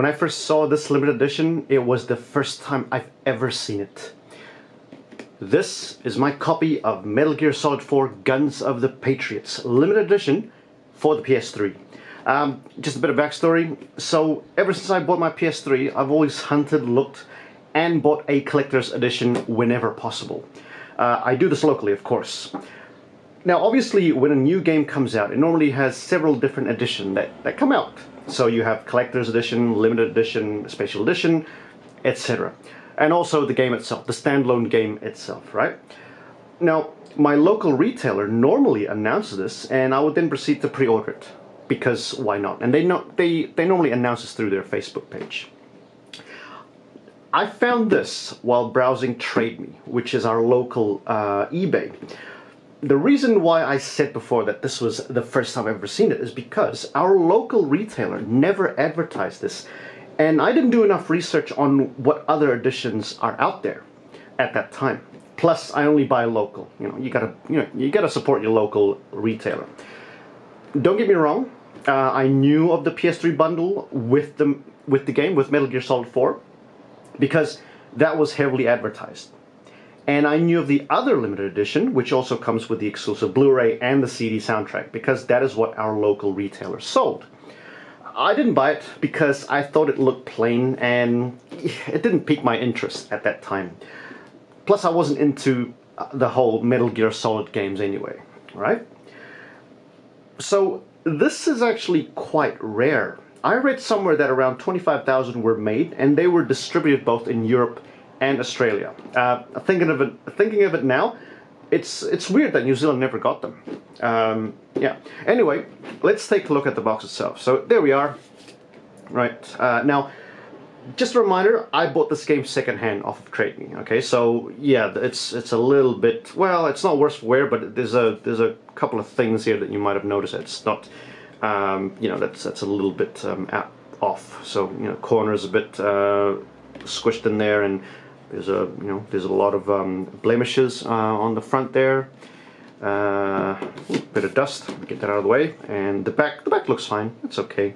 When I first saw this limited edition, it was the first time I've ever seen it. This is my copy of Metal Gear Solid 4 Guns of the Patriots, limited edition for the PS3. Um, just a bit of backstory. So, ever since I bought my PS3, I've always hunted, looked, and bought a collector's edition whenever possible. Uh, I do this locally, of course. Now, obviously, when a new game comes out, it normally has several different editions that, that come out. So you have collector's edition, limited edition, special edition, etc. And also the game itself, the standalone game itself, right? Now, my local retailer normally announces this, and I would then proceed to pre-order it because why not? And they know they they normally announce this through their Facebook page. I found this while browsing TradeMe, which is our local uh, eBay. The reason why I said before that this was the first time I've ever seen it is because our local retailer never advertised this, and I didn't do enough research on what other editions are out there at that time. Plus, I only buy local. You know, you gotta you know you gotta support your local retailer. Don't get me wrong. Uh, I knew of the PS3 bundle with the with the game with Metal Gear Solid 4 because that was heavily advertised. And I knew of the other limited edition, which also comes with the exclusive Blu-ray and the CD soundtrack, because that is what our local retailer sold. I didn't buy it because I thought it looked plain and it didn't pique my interest at that time. Plus, I wasn't into uh, the whole Metal Gear Solid games anyway, right? So, this is actually quite rare I read somewhere that around 25,000 were made, and they were distributed both in Europe and Australia. Uh, thinking of it, thinking of it now, it's it's weird that New Zealand never got them. Um, yeah. Anyway, let's take a look at the box itself. So there we are. Right uh, now, just a reminder, I bought this game secondhand off of TradeMe. Okay, so yeah, it's it's a little bit well, it's not worse for wear, but there's a there's a couple of things here that you might have noticed. It's not um, you know that's that's a little bit um, off. So you know, corners a bit uh, squished in there, and there's a you know there's a lot of um, blemishes uh, on the front there. Uh, bit of dust. Get that out of the way, and the back the back looks fine. It's okay.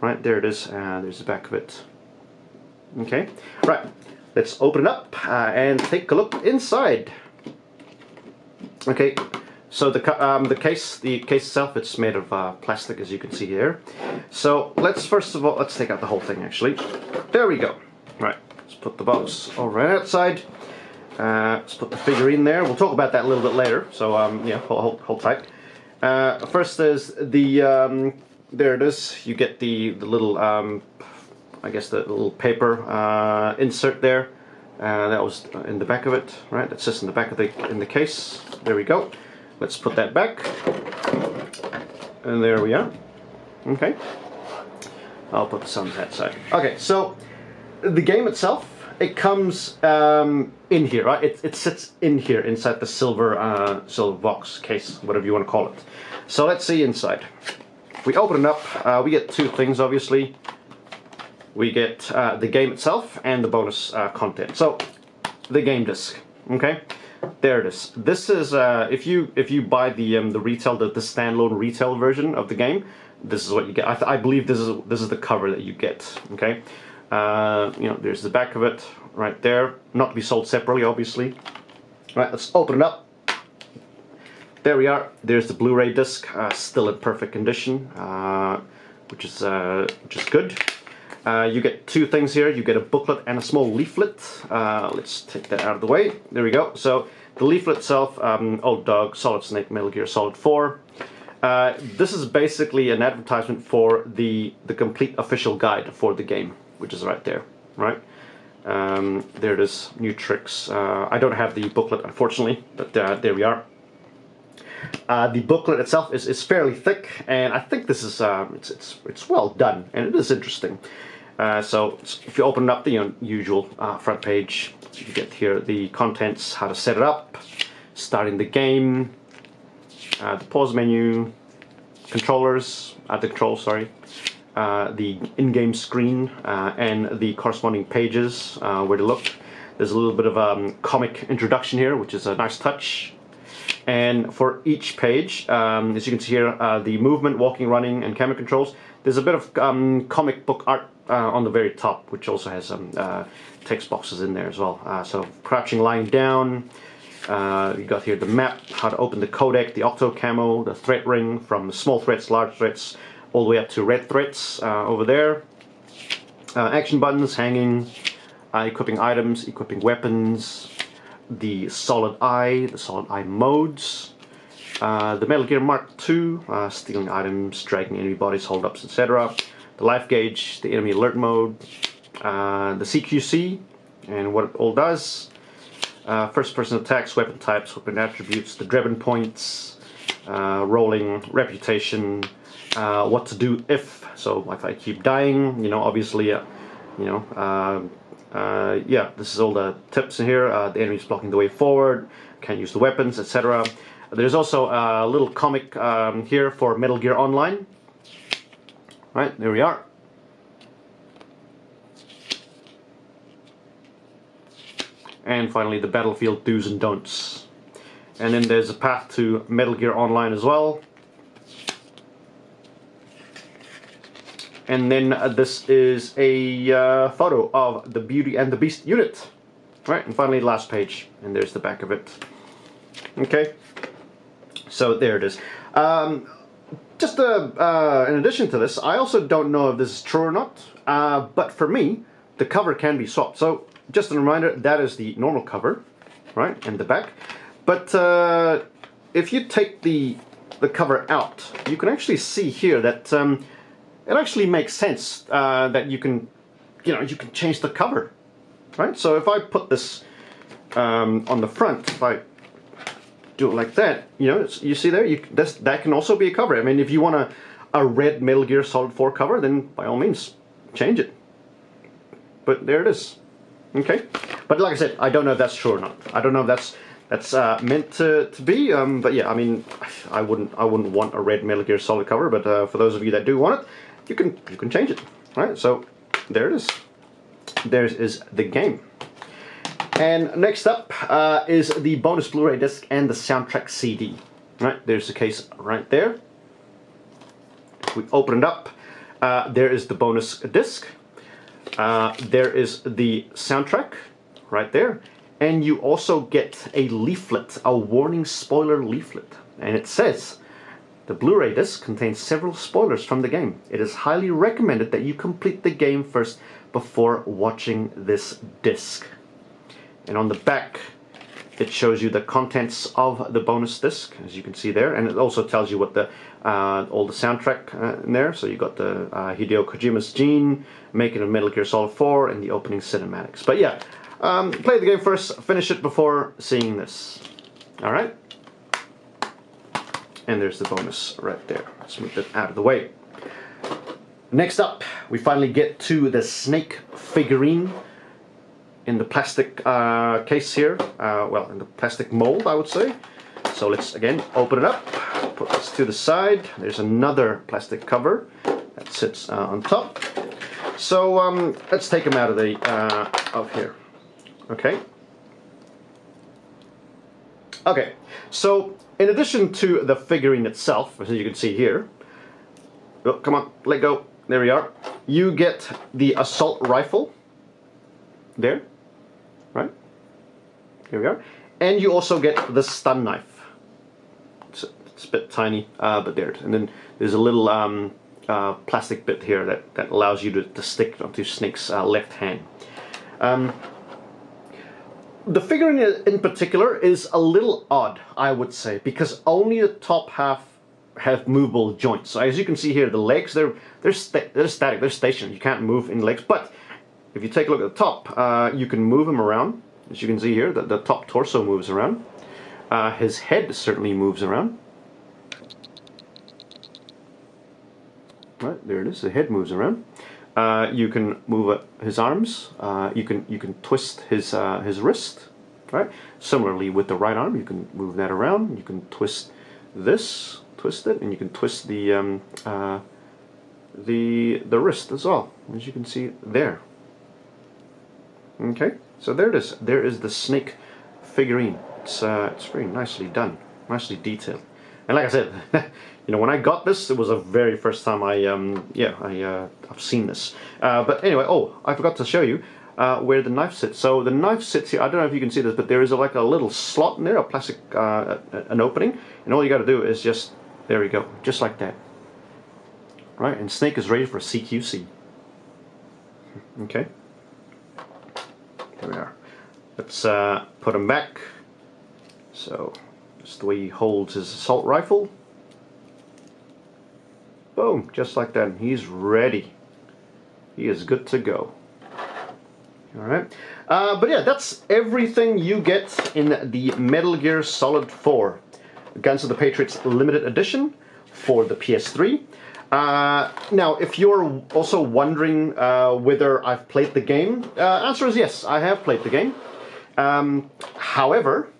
Right there it is. Uh, there's the back of it. Okay, right. Let's open it up uh, and take a look inside. Okay, so the, um, the case, the case itself, it's made of uh, plastic as you can see here. So let's first of all, let's take out the whole thing actually. There we go. Let's put the box over outside. Uh, let's put the figure in there. We'll talk about that a little bit later. So um, yeah, hold, hold, hold tight. Uh, first there's the, um, there it is. You get the, the little, um, I guess the little paper uh, insert there. Uh, that was in the back of it, right? That's just in the back of the in the case. There we go. Let's put that back. And there we are. Okay. I'll put this on that side. Okay, so the game itself, it comes um, in here, right? It, it sits in here inside the silver uh, silver box case, whatever you want to call it. So let's see inside. We open it up, uh, we get two things obviously. We get uh, the game itself and the bonus uh, content. So, the game disc, okay? There it is. This is uh, if you if you buy the um, the retail the, the standalone retail version of the game, this is what you get. I, I believe this is this is the cover that you get. Okay, uh, you know there's the back of it right there. Not to be sold separately, obviously. Right, let's open it up. There we are. There's the Blu-ray disc, uh, still in perfect condition, uh, which is uh, which is good. Uh, you get two things here. You get a booklet and a small leaflet. Uh, let's take that out of the way. There we go. So the leaflet itself, um, Old Dog, Solid Snake, Metal Gear Solid 4. Uh, this is basically an advertisement for the, the complete official guide for the game, which is right there, right? Um, there it is, new tricks. Uh, I don't have the booklet, unfortunately, but uh, there we are. Uh, the booklet itself is, is fairly thick, and I think this is um, it's, it's it's well done, and it is interesting. Uh, so if you open up the usual uh, front page, you get here the contents, how to set it up, starting the game, uh, the pause menu, controllers, uh, the controls, sorry, uh, the in-game screen, uh, and the corresponding pages where to look. There's a little bit of a um, comic introduction here, which is a nice touch. And for each page, um, as you can see here, the movement, walking, running, and camera controls, there's a bit of um, comic book art uh, on the very top, which also has some uh, text boxes in there as well. Uh, so crouching, lying down. Uh, you got here the map, how to open the codec, the octo camo, the threat ring from small threats, large threats, all the way up to red threats uh, over there. Uh, action buttons hanging, equipping items, equipping weapons, the solid eye, the solid eye modes, uh, the Metal Gear Mark II, uh, stealing items, dragging enemy bodies, hold-ups, etc. The life gauge, the enemy alert mode, uh, the CQC, and what it all does. Uh, first-person attacks, weapon types, weapon attributes, the Drebin points, uh, rolling, reputation, uh, what to do if. So if I keep dying, you know, obviously, you know, yeah, this is all the tips in here. the enemy's blocking the way forward, can't use the weapons, etc. There's also a little comic um, here for Metal Gear Online. Right, there we are. And finally the Battlefield do's and don'ts. And then there's a path to Metal Gear Online as well. And then uh, this is a uh, photo of the Beauty and the Beast unit. Right, and finally last page, and there's the back of it. Okay. So there it is. Um, just uh, uh, in addition to this, I also don't know if this is true or not, uh, but for me, the cover can be swapped. So just a reminder, that is the normal cover, right, in the back. But uh, if you take the the cover out, you can actually see here that um, it actually makes sense uh, that you can, you know, you can change the cover, right? So if I put this um, on the front, if I do it like that, you know, you see there, you, that can also be a cover. I mean, if you want a, a red Metal Gear Solid 4 cover, then by all means, change it. But there it is. Okay? But like I said, I don't know if that's true or not. I don't know if that's that's uh, meant to, to be. Um, but yeah, I mean, I wouldn't I wouldn't want a red Metal Gear Solid cover. But uh, for those of you that do want it, you can you can change it. Right? So there it is. There is the game. And next up uh, is the bonus Blu-ray disc and the soundtrack CD. Right, there's the case right there. we open it up, uh, there is the bonus disc. Uh, there is the soundtrack right there. And you also get a leaflet, a warning spoiler leaflet. And it says, the Blu-ray disc contains several spoilers from the game. It is highly recommended that you complete the game first before watching this disc. And on the back, it shows you the contents of the bonus disc, as you can see there, and it also tells you what the uh, all the soundtrack uh, in there. So you got the uh, Hideo Kojima's Gene, making of Metal Gear Solid 4, and the opening cinematics. But yeah, um, play the game first, finish it before seeing this. All right. And there's the bonus right there. Let's move that out of the way. Next up, we finally get to the Snake figurine in the plastic uh, case here, uh, well, in the plastic mold, I would say. So let's again open it up, put this to the side. There's another plastic cover that sits uh, on top. So um, let's take them out of the uh, of here. Okay. Okay. So in addition to the figurine itself, as you can see here, oh, come on, let go. There we are. You get the assault rifle there right? Here we are. And you also get the stun knife. It's, it's a bit tiny, uh, but there. And then there's a little um, uh, plastic bit here that, that allows you to, to stick onto Snake's uh, left hand. Um, the figurine in particular is a little odd, I would say, because only the top half have movable joints. So as you can see here, the legs, they're, they're, they're static, they're stationary. You can't move in legs, but if you take a look at the top, uh, you can move him around. As you can see here, the, the top torso moves around. Uh, his head certainly moves around. Right, there it is, the head moves around. Uh, you can move his arms, uh, you can you can twist his uh, his wrist, right? Similarly with the right arm, you can move that around. You can twist this, twist it, and you can twist the um, uh, the the wrist as well, as you can see there. Okay, so there it is. There is the snake figurine. It's, uh, it's very nicely done, nicely detailed. And like I said, you know, when I got this, it was the very first time I, um, yeah, I, uh, I've seen this. Uh, but anyway, oh, I forgot to show you uh, where the knife sits. So the knife sits here. I don't know if you can see this, but there is a, like a little slot in there, a plastic, uh, an opening, and all you got to do is just, there we go, just like that. Right, and Snake is ready for CQC. Okay. There we are. Let's uh, put him back. So, that's the way he holds his assault rifle. Boom, just like that. He's ready. He is good to go. Alright. Uh, but yeah, that's everything you get in the Metal Gear Solid 4 Guns of the Patriots Limited Edition for the PS3. Uh, now, if you're also wondering uh, whether I've played the game, uh, answer is yes, I have played the game. Um, however,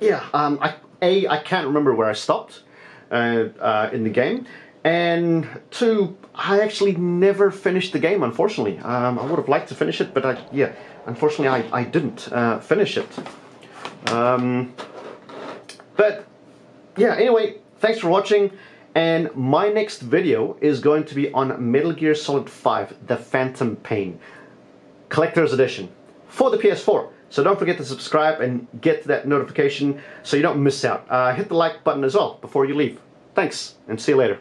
yeah, um, I, A, I can't remember where I stopped in the game, and two, I actually never finished the game, unfortunately. Um, I would have liked to finish it, but I, yeah, unfortunately I, I didn't uh, finish it. Um, but, yeah, anyway, thanks for watching. And my next video is going to be on Metal Gear Solid 5, The Phantom Pain, Collector's Edition, for the PS4. So don't forget to subscribe and get that notification so you don't miss out. Uh, hit the like button as well before you leave. Thanks, and see you later.